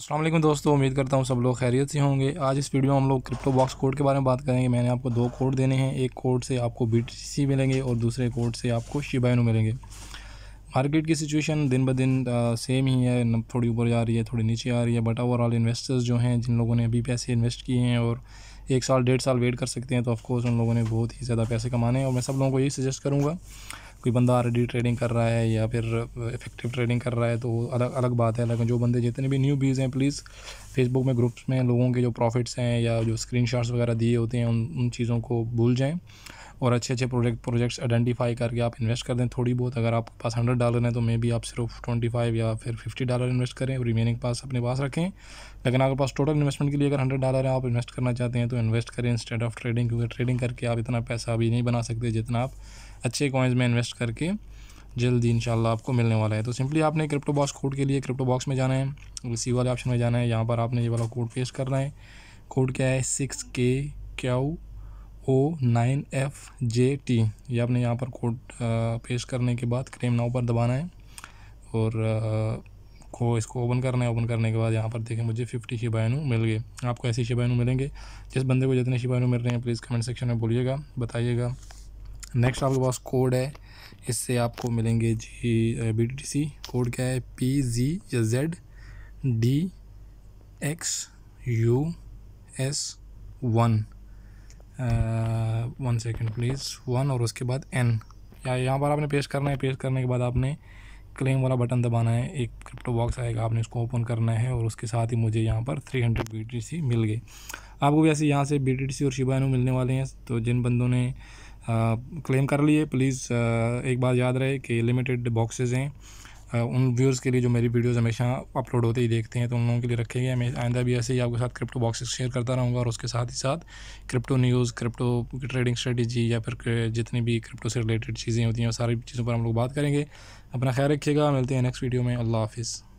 असलम दोस्तों, उम्मीद करता हूँ सब लोग खैरियत से होंगे। आज इस वीडियो में हम लोग क्रिप्टो बॉक्स कोड के बारे में बात करेंगे। मैंने आपको दो कोड देने हैं, एक कोड से आपको BTC मिलेंगे और दूसरे कोड से आपको शिबाइनू मिलेंगे। मार्केट की सिचुएशन दिन ब दिन सेम ही है थोड़ी ऊपर जा रही है, थोड़ी नीचे आ रही है बट ओवरऑल इन्वेस्टर्स जो हैं, जिन लोगों ने अभी पैसे इन्वेस्ट किए हैं और एक साल, डेढ़ साल वेट कर सकते हैं तो ऑफकोर्स उन लोगों ने बहुत ही ज़्यादा पैसे कमाने हैं। और मैं सब लोगों को यही सजेस्ट करूँगा कोई बंदा ऑलरेडी ट्रेडिंग कर रहा है या फिर इफ़ेक्टिव ट्रेडिंग कर रहा है तो अलग अलग बात है लेकिन जो बंदे जितने भी न्यू बीज हैं प्लीज़ फेसबुक में ग्रुप्स में लोगों के जो प्रॉफिट्स हैं या जो स्क्रीन वगैरह दिए होते हैं, उन उन चीज़ों को भूल जाएँ। और अच्छे अच्छे प्रोजेक्ट प्रोजेक्ट्स आइडेंटिफाई करके आप इन्वेस्ट कर दें। थोड़ी बहुत अगर आपके पास हंड्रेड डॉलर हैं तो मे बी आप सिर्फ़ ट्वेंटी फाइव या फिर फिफ्टी डॉलर इन्वेस्ट करें और रिमेनिंग पास अपने पास रखें। लेकिन आपके पास टोटल इन्वेस्टमेंट के लिए अगर हंड्रेड डॉलर है, आप इन्वेस्ट करना चाहते हैं तो इन्वेस्ट करें इंस्टेड ऑफ़ ट्रेडिंग क्योंकि ट्रेडिंग करके आप इतना पैसा अभी नहीं बना सकते जितना आप अच्छे कॉइन्स में इन्वेस्ट करके जल्दी इंशाल्लाह आपको मिलने वाला है। तो सिंपली आपने क्रिप्टो बॉक्स कोड के लिए क्रिप्टो बॉक्स में जाना है रिसीव वाले ऑप्शन में जाना है। यहाँ पर आपने ये वाला कोड पेश करना है। कोड क्या है? Six K Q O nine F J T ये आपने यहाँ पर कोड पेश करने के बाद क्रेम नाव पर दबाना है। और को इसको ओपन करना है ओपन करने के बाद यहाँ पर देखें मुझे फिफ्टी शिबाइनू मिल गए। आपको ऐसे शिबाइनू मिलेंगे। जिस बंदे को जितने शिबाइनू मिल रहे हैं प्लीज़ कमेंट सेक्शन में बोलिएगा, बताइएगा। नेक्स्ट आपके पास कोड है। इससे आपको मिलेंगे G B T C code क्या है? पी जी या Z D X U S one one second please one और उसके बाद एन या यहाँ पर आपने पेश करना है पेश करने के बाद आपने क्लेम वाला बटन दबाना है। एक क्रिप्टो बॉक्स आएगा आपने उसको ओपन करना है और उसके साथ ही मुझे यहाँ पर थ्री हंड्रेड मिल गई आपको ऐसे यहाँ से बी और शिबानू मिलने वाले हैं तो जिन बंदों ने आ, क्लेम कर लिए प्लीज़ एक बात याद रहे कि लिमिटेड बॉक्सेस हैं। उन व्यूअर्स के लिए जो मेरी वीडियोस हमेशा अपलोड होते ही देखते हैं तो उन लोगों के लिए रखे गए मैं आइंदा भी ऐसे ही आपके साथ क्रिप्टो बॉक्स शेयर करता रहूँगा और उसके साथ ही साथ crypto news, crypto trading strategy या फिर जितनी भी क्रिप्टो से रिलेटेड चीज़ें होती हैं सारी चीज़ों पर हम लोग बात करेंगे। अपना ख्याल रखिएगा, मिलते हैं नेक्स्ट वीडियो में। अल्लाह हाफिज़।